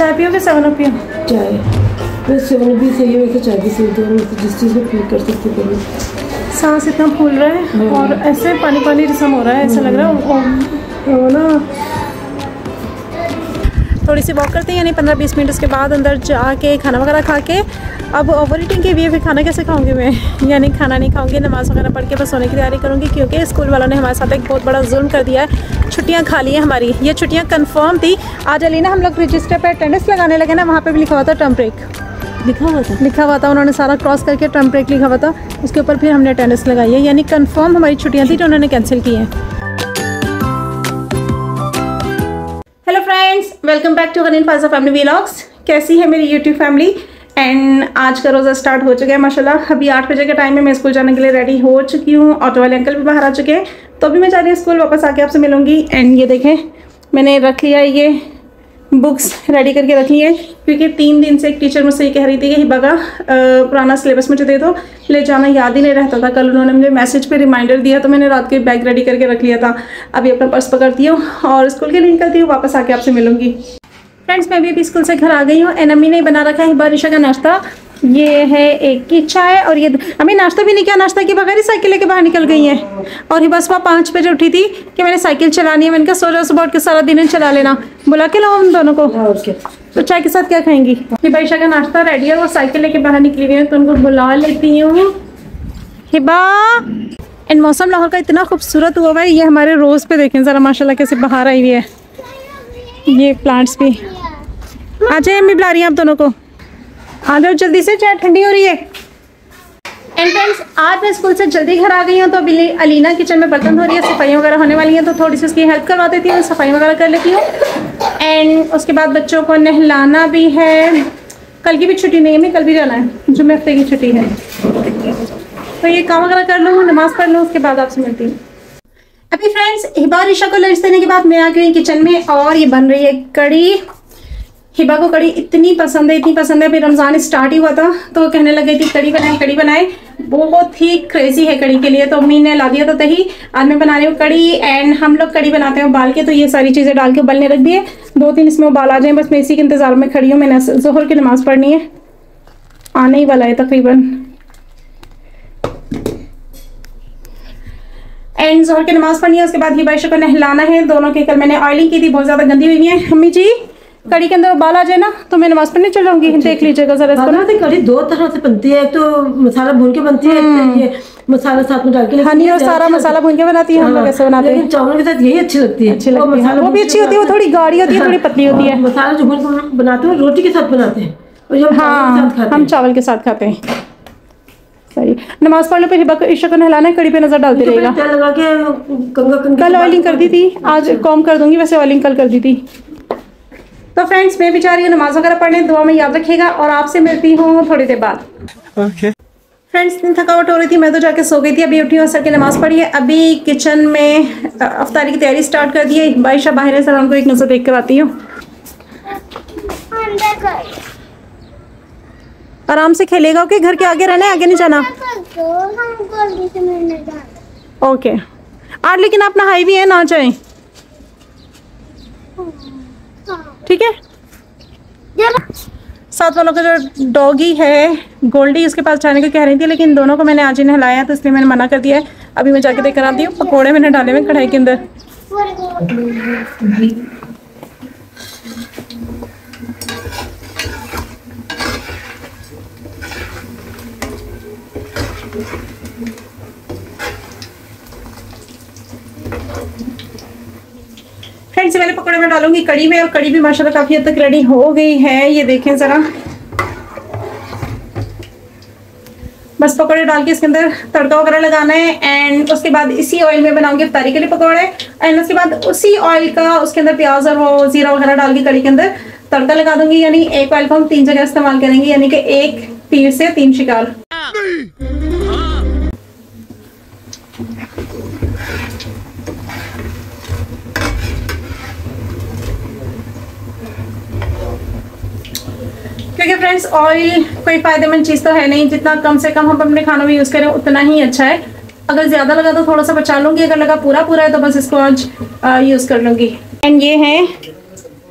चाय पियोगे seven up पियो? चाय। बस सेवन भी सही है चाय भी सही तो मैं जिस चीज़ में फील कर सकती हूँ। सांस इतना फूल रहा है और ऐसे पानी पानी जिसम हो रहा है ऐसा लग रहा है और- और ना थोड़ी सी वॉक करते हैं यानी पंद्रह बीस मिनट उसके बाद अंदर जाके खाना वगैरह खा के अब ओवर ईटिंग के लिए फिर खाना कैसे खाऊँगी मैं? यानी खाना नहीं खाऊँगी नमाज़ वगैरह पढ़ के बस सोने की तैयारी करूँगी क्योंकि स्कूल वालों ने हमारे साथ एक बहुत बड़ा जुल्म कर दिया है। छुट्टियाँ खा ली हैं हमारी। ये छुट्टियाँ कंफर्म थी। आज अलीना हम लोग रजिस्टर पर अटेंडेंस लगाने लगे ना वहाँ पर भी लिखा हुआ था टर्म ब्रेक लिखा हुआ था? लिखा हुआ था उन्होंने सारा क्रॉस करके टर्म ब्रेक लिखा हुआ था। उसके ऊपर फिर हमने अटेंडेंस लगाई है। यानी कन्फर्म हमारी छुट्टियाँ थी जो उन्होंने कैंसिल की हैं। Hello friends welcome back to Ganeen Faiza family vlogs कैसी है मेरी यूट्यूब फैमिली एंड आज का रोज़ा स्टार्ट हो चुका है, माशाल्लाह। अभी आठ बजे के टाइम में मैं स्कूल जाने के लिए रेडी हो चुकी हूँ। ऑटो वाले अंकल भी बाहर आ चुके हैं। तो अभी मैं जा रही हूँ स्कूल वापस आके आपसे मिलूँगी। एंड ये देखें, मैंने रख लिया ये बुक्स रेडी करके रख ली है क्योंकि तीन दिन से एक टीचर मुझसे ये कह रही थी कि बगा पुराना सिलेबस मुझे दे दो। ले जाना, याद ही नहीं रहता था। कल उन्होंने मुझे मैसेज पे रिमाइंडर दिया तो मैंने रात के बैग रेडी करके रख लिया था। अभी अपना पर्स पकड़ती हूँ और स्कूल के लिए निकलती हूँ, वापस आके आपसे मिलूँगी। फ्रेंड्स मैं भी अभी स्कूल से घर आ गई हूँ। एन अम्मी ने बना रखा है बारिशा का नाश्ता। ये है एक की चाय और ये अम्मी नाश्ता भी नहीं किया। नाश्ता के बगैर ही साइकिल लेके बाहर निकल गई है। और ही बस वहाँ पाँच बजे उठी थी कि मैंने साइकिल चलानी है। मैंने कहा सो जाओ सुबह उठ के सारा दिन चला लेना। बुला के लाओ हम दोनों को? तो चाय के साथ क्या खाएँगी? ये बारिशा का नाश्ता रेडी है। और साइकिल लेके बाहर निकली हुई है तो उनको बुला लेती हूँ। हिबा! एंड मौसम लाहौर का इतना खूबसूरत हुआ हुआ है। ये हमारे रोज़ पे देखें ज़रा माशाल्लाह कैसे बाहर आई हुई है। ये प्लांट्स भी। आ जाए अम्मी बुला रही हैं आप दोनों को। आ जाओ, जल्दी से, चाय ठंडी हो रही है। एंड फ्रेंड्स आज मैं स्कूल से जल्दी घर आ गई हूँ तो अभी अलीना किचन में बर्तन धो रही है सफ़ाई वगैरह होने वाली हैं तो थोड़ी सी उसकी हेल्प करवा देती हूँ सफ़ाई वगैरह कर लेती हूँ। एंड उसके बाद बच्चों को नहलाना भी है। कल की भी छुट्टी नहीं है मैं कल भी जाना है, जुम्मे हफ़्ते की छुट्टी है। तो ये काम वगैरह कर लूँ, नमाज़ पढ़ लूँ, उसके बाद आपसे मिलती हूँ। अभी फ्रेंड्स हिबा और को लंच देने के बाद मैं आ गई किचन में और ये बन रही है कड़ी हिबा को कड़ी इतनी पसंद है, इतनी पसंद है। अभी रमज़ान स्टार्ट ही हुआ था तो कहने लगे थी कड़ी बनाए कड़ी बनाए। बहुत ही क्रेजी है कड़ी के लिए तो अम्मी ने ला दिया था दही। आज मैं बना रही हूँ कड़ी एंड हम लोग कड़ी बनाते हैं उबाल के तो ये सारी चीज़ें डाल के उबलने रख दिए दो तीन इसमें उबाल आ जाए, बस मैं इसी के इंतज़ार में खड़ी हूँ। मैंने जोहर की नमाज़ पढ़नी है। आने ही वाला है तकरीबन। एंड जोहर की नमाज़ पढ़नी है उसके बाद हिबा ईशा को नहलाना है। दोनों की कल मैंने ऑयलिंग की थी बहुत ज़्यादा गंदी हुई है। अम्मी जी कड़ी के अंदर उबाल आ जाए ना तो मैं नमाज़ पढ़ने चल जाऊँगी। देख लीजिएगा जरा इसको। ना तो कड़ी दो तरह से बनती है तो मसाला भून के बनती है तो ये मसाला साथ में डाल के हनी और सारा मसाला भून के बनाती है हम लोग ऐसे बनाते हैं। चावल के साथ यही अच्छी लगती है। अच्छी लगती है। मसाला वो भी अच्छी होती है वो थोड़ी गाढ़ी होती है थोड़ी पतली होती है। हाँ, मसाला जो भून के बनाते हैं रोटी के साथ बनाते हैं। और हाँ हम चावल के साथ खाते हैं। सही नमाज़ पढ़ लो फिर हिबा को ईशा को नहलाना है कड़ी पे नज़र डालते तो रहेगा कल ऑयलिंग कर दी थी आज कॉम कर दूँगी वैसे ऑयलिंग कल कर दी थी। तो फ्रेंड्स मैं भी जा रही हूँ नमाज़ वगैरह पढ़ने दुआ में याद रखिएगा और आपसे मिलती हूँ थोड़ी देर बाद. फ्रेंड्स इतनी थकावट हो रही थी मैं तो जाके सो गई थी अभी उठी हूँ सर की नमाज़ पढ़ी है। अभी किचन में अफ्तारी की तैयारी स्टार्ट कर दी है। बारिशा बाहर है सलाम को एक नज़र देख कर आती हूँ। अंदर कर। आराम से खेलेगा? ओके, घर के आगे रहना है, आगे नहीं जाना? ओके। आज लेकिन आप नहाई भी है ना, जाए। ठीक है? साथ वालों का जो डॉगी है, गोल्डी, उसके पास जाने को कह रही थी, लेकिन दोनों को मैंने आज ही नहलाया तो इसलिए मैंने मना कर दिया है। अभी मैं जाके देख कर आती हूँ, पकौड़े मैंने डाले हुए कढ़ाई के अंदर। फ्रेंड्स मैंने पकौड़े में डालूँगी कड़ी में, और कड़ी भी माशाल्लाह काफ़ी हद तक रेडी हो गई है। ये देखें जरा। बस पकौड़े डाल के इसके अंदर तड़का वगैरह लगाना है एंड उसके बाद इसी ऑयल में बनाऊँगी इफ्तारी के लिए पकौड़े एंड उसके बाद उसी ऑयल का उसके अंदर प्याज और वो जीरा वगैरह डाल के कड़ी के अंदर तड़का लगा दूँगी, यानी एक ऑयल को हम तीन जगह इस्तेमाल करेंगे, यानी कि एक तीर से तीन शिकार। क्योंकि फ्रेंड्स ऑयल कोई फ़ायदेमंद चीज़ तो है नहीं। जितना कम से कम हम अपने खानों में यूज़ करें, उतना ही अच्छा है। अगर ज़्यादा लगा तो थोड़ा सा बचा लूँगी। अगर लगा पूरा पूरा है तो बस इसको आज यूज़ कर लूँगी। एंड ये है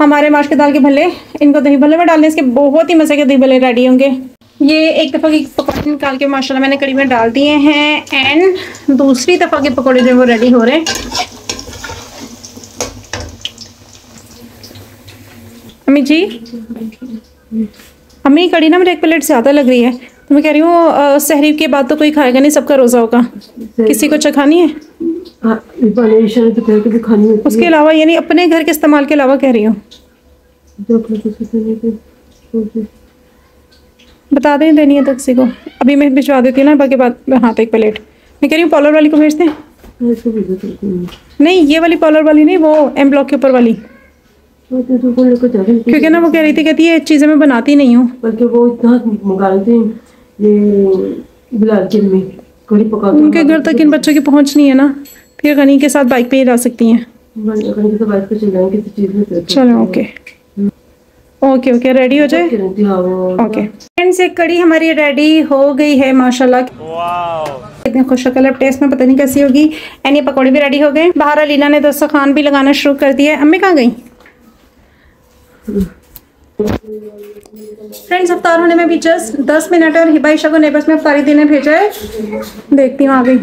हमारे माश के दाल के भले इनको दही भले में डालने, इसके बहुत ही मज़े के दही भले रेडी होंगे। ये एक दफ़ा की पकौड़े निकाल के, माशाल्लाह, मैंने कड़ी में डाल दिए हैं। एंड दूसरी दफ़ा के पकौड़े जो वो रेडी हो रहे हैं। अमित जी? अम्मी कड़ी ना मेरे एक प्लेट ज़्यादा लग रही है। तो मैं कह रही हूँ सहरी के बाद तो कोई खाएगा नहीं सबका रोज़ा होगा। किसी को चखानी है? हाँ खानी होती उसके अलावा यानी अपने घर के इस्तेमाल के अलावा कह रही हूँ। है। बता दें देनी है तो किसी को। अभी मैं भिजवा देती हूँ ना बाकी बात हाँ तो एक प्लेट मैं कह रही हूँ पॉलर वाली को भेज दें? करती हूँ नहीं ये वाली पॉलर वाली नहीं वो एम ब्लॉक के ऊपर वाली। क्योंकि ना वो कह रही थी कहती है चीज़ें मैं बनाती नहीं हूँ। बल्कि वो इतना मंगा लेते हैं ये बिलाल के में कड़ी पका उनके घर तक इन बच्चों की पहुँच नहीं है ना। फिर गनी के साथ बाइक पे ही जा सकती हैं। अगर तो बाइक पे चल जाएँगे किसी चीज़ में चलो ओके। ओके ओके रेडी हो जाए? करती हाँ ओके। फ्रेंड्स एक कड़ी हमारी रेडी हो गई है माशाल्लाह। इतनी खुश कलर टेस्ट में पता नहीं कैसी होगी। एंड ये पकौड़े भी रेडी हो गए। बाहर अलीना ने दस्तरखान भी लगाना शुरू कर दिया है। अम्मी कहाँ गई? फ्रेंड्स अफ्तार होने में भी जस्ट दस मिनट और हिबा ईशा को नेबर्स में अफ्तारी देने भेजा है। देखती हूँ गई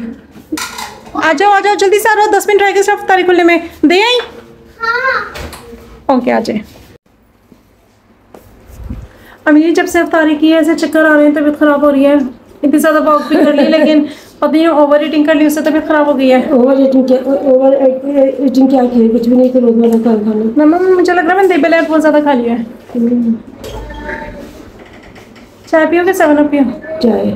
आ जाओ आ जाओ, जल्दी से आ जाओ दस मिनट रह गए सिर्फ़ अफ्तारी खुलने में। दे आई? ओके, आ जाए। अमीर जब से अफ्तारी की है, ऐसे चक्कर आ रहे हैं, तबीयत खराब हो रही है। इतनी ज़्यादा वॉक भी कर ली लेकिन पता नहीं ओवर ईटिंग कर ली उससे तबीयत खराब हो गई है। ओवर ईटिंग क्या ओवर ईटिंग क्या की है? कुछ भी नहीं तो रोज़मर्रा का खाना मम्मा मुझे लग रहा है मैंने देबेला बहुत ज़्यादा खा लिया है। चाय पियो पियोगे सेवन अप पियो? चाय।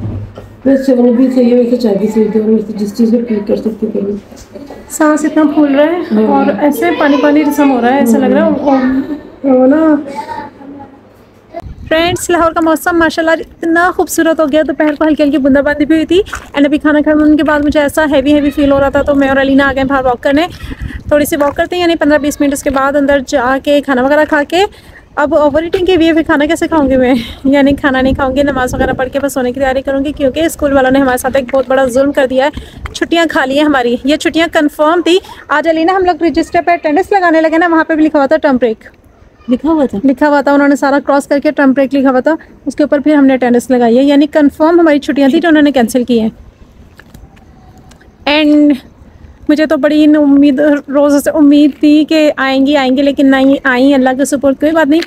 वैसे सेवन भी सही है वैसे चाय भी सही है में जिस चीज़ को फील कर सकते पहले। सांस इतना फूल रहा है और ऐसे पानी पानी रसम हो रहा है ऐसा लग रहा है वो ना फ्रेंड्स लाहौर का मौसम, माशाल्लाह, इतना खूबसूरत हो गया। दोपहर को हल्की हल्की बूंदाबांदी भी हुई थी। एंड अभी खाना खाने के बाद मुझे ऐसा हैवी हैवी फील हो रहा था तो मैं और अलीना आ गए बाहर वॉक करने। थोड़ी सी वॉक करते हैं, यानी पंद्रह बीस मिनट उसके बाद अंदर जाके खाना वगैरह खा के। अब ओवर ईटिंग के भी फिर खाना कैसे खाऊँगी मैं? यानी खाना नहीं खाऊँगी, नमाज़ वगैरह पढ़ के बस सोने की तैयारी करूँगी, क्योंकि स्कूल वालों ने हमारे साथ एक बहुत बड़ा जुल्म कर दिया है। छुट्टियाँ खा ली हैं हमारी। ये छुट्टियाँ कंफर्म थी। आज अलीना हम लोग रजिस्टर पर अटेंडेंस लगाने लगे ना, वहाँ पे भी लिखा हुआ था टर्म ब्रेक लिखा हुआ था? लिखा हुआ था, उन्होंने सारा क्रॉस करके टर्म ब्रेक लिखा हुआ था। उसके ऊपर फिर हमने अटेंडेंस लगाई है। यानी कन्फर्म हमारी छुट्टियाँ थी जो उन्होंने कैंसिल की हैं। एंड मुझे तो बड़ी उम्मीद, रोज़ से उम्मीद थी कि आएँगी आएँगी, लेकिन नहीं आई। अल्लाह के सपोर्ट कोई बात नहीं।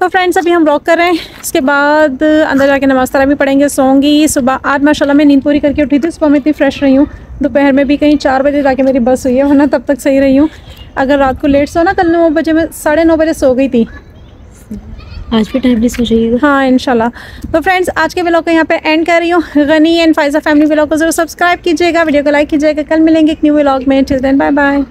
तो फ्रेंड्स अभी हम वॉक कर रहे हैं। इसके बाद अंदर जाके नमाज़ तरा भी पढ़ेंगे सोंगी सुबह आज माशाल्लाह मैं नींद पूरी करके उठी थी। सुबह में इतनी फ्रेश रही हूँ। दोपहर में भी कहीं चार बजे जाके मेरी बस हुई है, वरना तब तक सही रही हूँ। अगर रात को लेट सो ना कल नौ बजे में साढ़े नौ बजे सो गई थी। आज भी टाइम नहीं सो जाइएगा हाँ इनशाला तो फ्रेंड्स आज के ब्लॉग को यहाँ पे एंड कर रही हूँ। Gani and Faiza family blog को ज़रूर सब्सक्राइब कीजिएगा वीडियो को लाइक कीजिएगा। कल मिलेंगे एक न्यू ब्लॉग में। Children bye bye